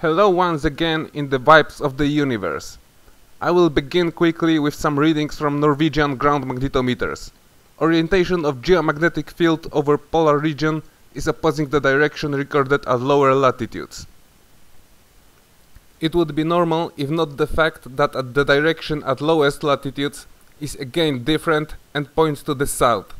Hello once again in the vibes of the universe. I will begin quickly with some readings from Norwegian ground magnetometers. Orientation of geomagnetic field over polar region is opposing the direction recorded at lower latitudes. It would be normal if not the fact that at the direction at lowest latitudes is again different and points to the south.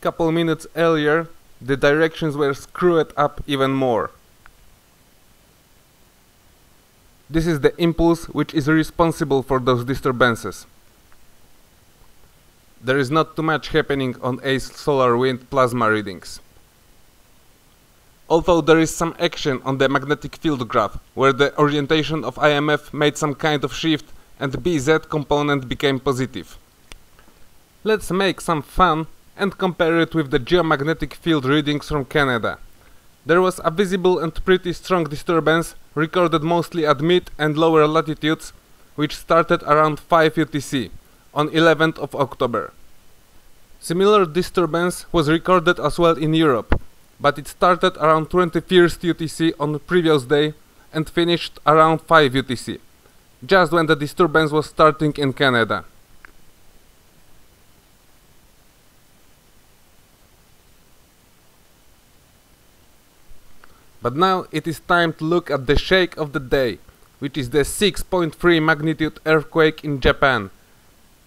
Couple minutes earlier, the directions were screwed up even more. This is the impulse which is responsible for those disturbances. There is not too much happening on ACE solar wind plasma readings. Although there is some action on the magnetic field graph, where the orientation of IMF made some kind of shift and BZ component became positive. Let's make some fun and compare it with the geomagnetic field readings from Canada. There was a visible and pretty strong disturbance recorded mostly at mid and lower latitudes which started around 5 UTC on 11th of October. Similar disturbance was recorded as well in Europe, but it started around 21st UTC on the previous day and finished around 5 UTC, just when the disturbance was starting in Canada. But now it is time to look at the shake of the day, which is the 6.3 magnitude earthquake in Japan,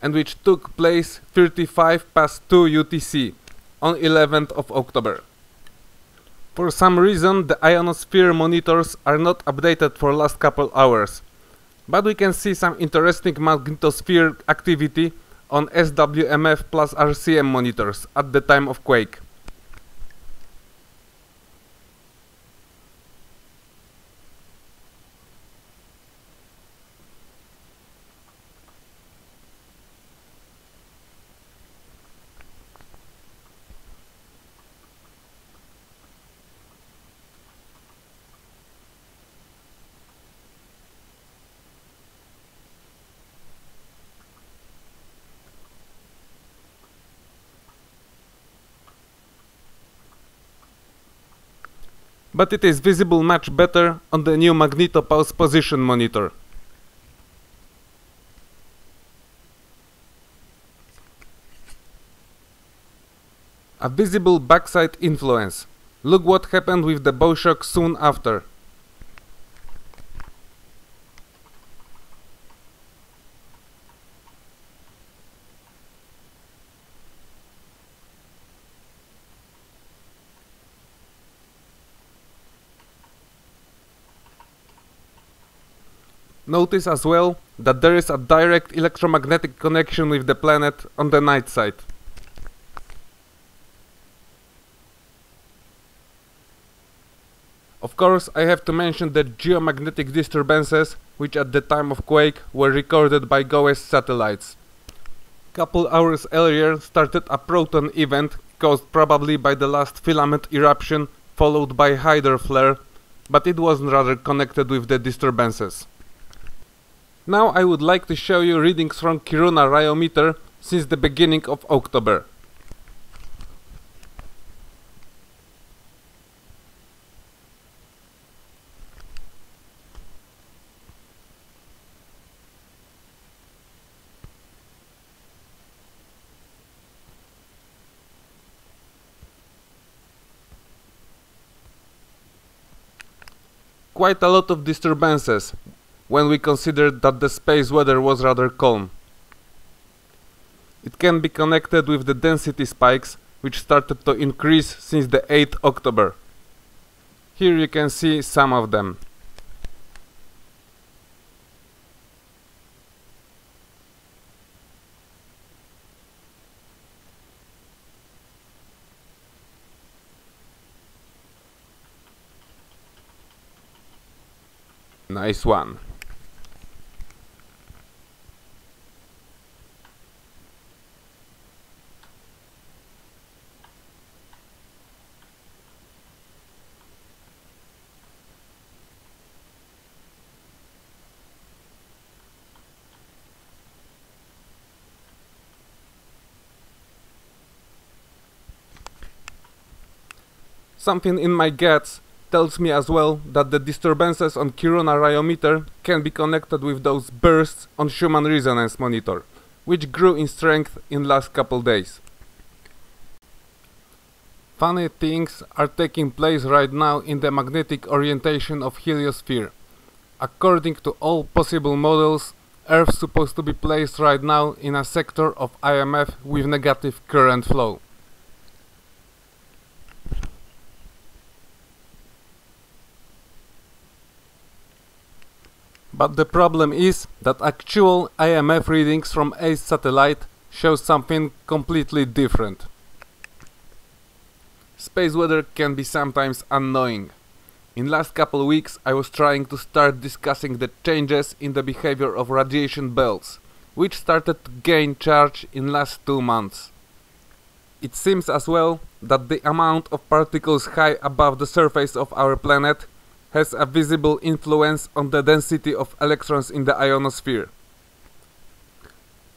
and which took place 35 past 2 UTC on 11th of October. For some reason the ionosphere monitors are not updated for last couple hours, but we can see some interesting magnetosphere activity on SWMF plus RCM monitors at the time of quake. But it is visible much better on the new magnetopause position monitor. A visible backside influence. Look what happened with the bow shock soon after. Notice as well that there is a direct electromagnetic connection with the planet on the night side. Of course, I have to mention the geomagnetic disturbances, which at the time of quake were recorded by GOES satellites. Couple hours earlier started a proton event caused probably by the last filament eruption followed by Hyder flare, but it wasn't rather connected with the disturbances. Now I would like to show you readings from Kiruna Riometer since the beginning of October. Quite a lot of disturbances, when we considered that the space weather was rather calm. It can be connected with the density spikes which started to increase since the 8th October. Here you can see some of them. Nice one. Something in my guts tells me as well that the disturbances on Kiruna riometer can be connected with those bursts on Schumann resonance monitor, which grew in strength in last couple days. Funny things are taking place right now in the magnetic orientation of heliosphere. According to all possible models, Earth supposed to be placed right now in a sector of IMF with negative current flow. But the problem is that actual IMF readings from ACE satellite show something completely different. Space weather can be sometimes annoying. In last couple weeks I was trying to start discussing the changes in the behavior of radiation belts, which started to gain charge in last two months. It seems as well that the amount of particles high above the surface of our planet has a visible influence on the density of electrons in the ionosphere.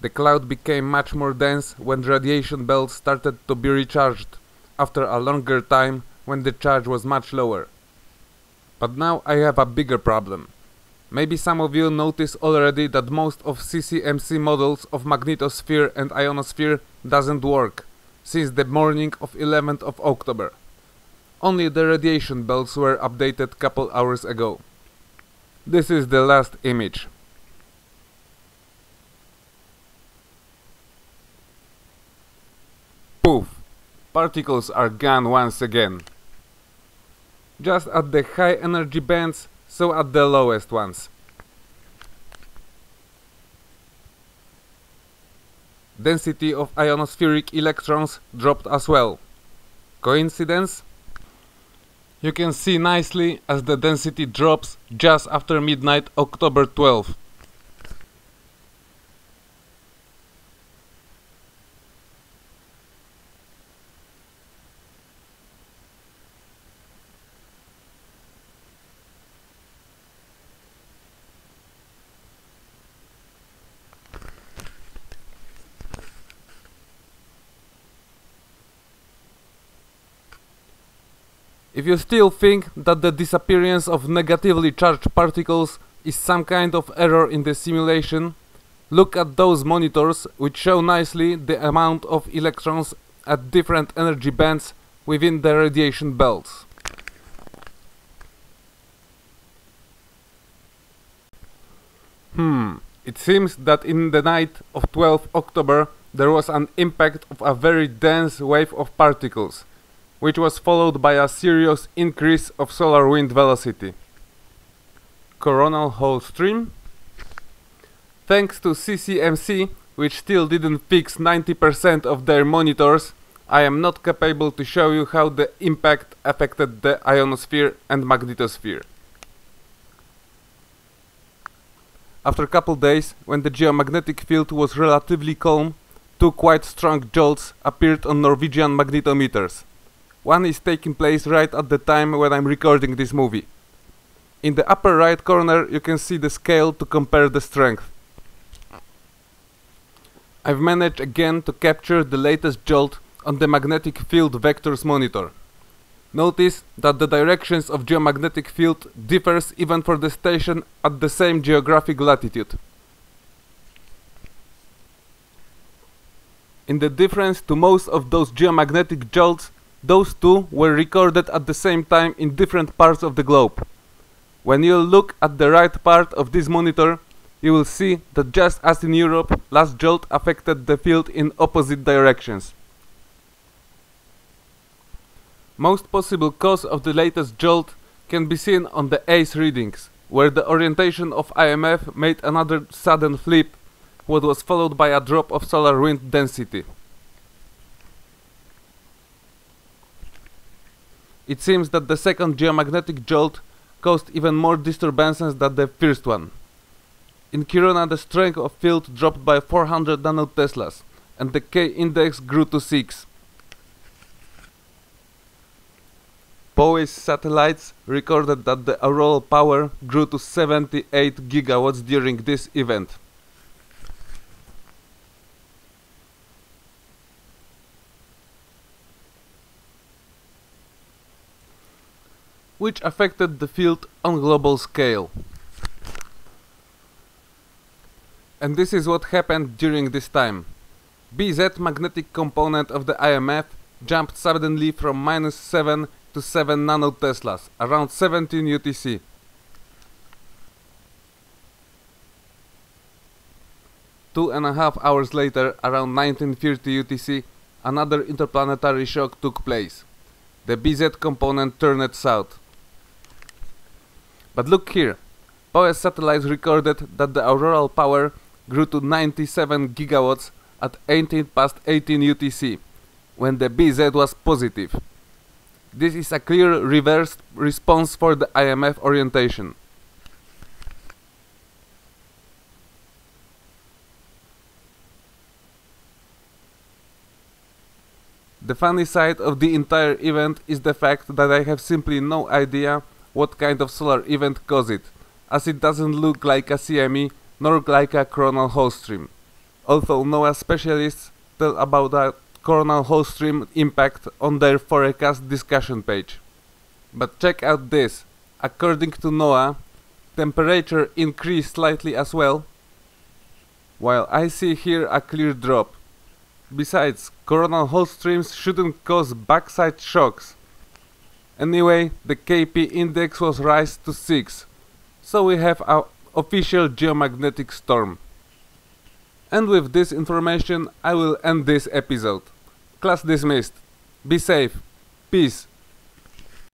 The cloud became much more dense when radiation belts started to be recharged after a longer time when the charge was much lower. But now I have a bigger problem. Maybe some of you noticed already that most of CCMC models of magnetosphere and ionosphere doesn't work since the morning of 11th of October. Only the radiation belts were updated a couple hours ago. This is the last image. Poof! Particles are gone once again. Just at the high energy bands, so at the lowest ones. Density of ionospheric electrons dropped as well. Coincidence? You can see nicely as the density drops just after midnight October 12. If you still think that the disappearance of negatively charged particles is some kind of error in the simulation, look at those monitors which show nicely the amount of electrons at different energy bands within the radiation belts. Hmm, it seems that in the night of 12 October there was an impact of a very dense wave of particles which was followed by a serious increase of solar wind velocity. Coronal hole stream. Thanks to CCMC, which still didn't fix 90% of their monitors, I am not capable to show you how the impact affected the ionosphere and magnetosphere. After a couple days, when the geomagnetic field was relatively calm, two quite strong jolts appeared on Norwegian magnetometers. One is taking place right at the time when I'm recording this movie. In the upper right corner you can see the scale to compare the strength. I've managed again to capture the latest jolt on the magnetic field vectors monitor. Notice that the directions of geomagnetic field differs even for the station at the same geographic latitude. In the difference to most of those geomagnetic jolts those two were recorded at the same time in different parts of the globe. When you look at the right part of this monitor, you will see that just as in Europe, last jolt affected the field in opposite directions. Most possible cause of the latest jolt can be seen on the ACE readings, where the orientation of IMF made another sudden flip, what was followed by a drop of solar wind density. It seems that the second geomagnetic jolt caused even more disturbances than the first one. In Kiruna the strength of field dropped by 400 nanoteslas and the K-index grew to 6. POES satellites recorded that the auroral power grew to 78 gigawatts during this event. Which affected the field on global scale. And this is what happened during this time. BZ magnetic component of the IMF jumped suddenly from minus 7 to 7 nanoteslas, around 17 UTC. Two and a half hours later, around 1930 UTC, another interplanetary shock took place. The BZ component turned south. But look here, POES satellites recorded that the auroral power grew to 97 gigawatts at 18 past 18 UTC, when the BZ was positive. This is a clear reverse response for the IMF orientation. The funny side of the entire event is the fact that I have simply no idea what kind of solar event caused it, as it doesn't look like a CME nor like a coronal hole stream. Although NOAA specialists tell about a coronal hole stream impact on their forecast discussion page. But check out this. According to NOAA, temperature increased slightly as well, while I see here a clear drop. Besides, coronal hole streams shouldn't cause backside shocks. Anyway, the KP index was raised to 6, so we have a official geomagnetic storm. And with this information I will end this episode. Class dismissed. Be safe. Peace.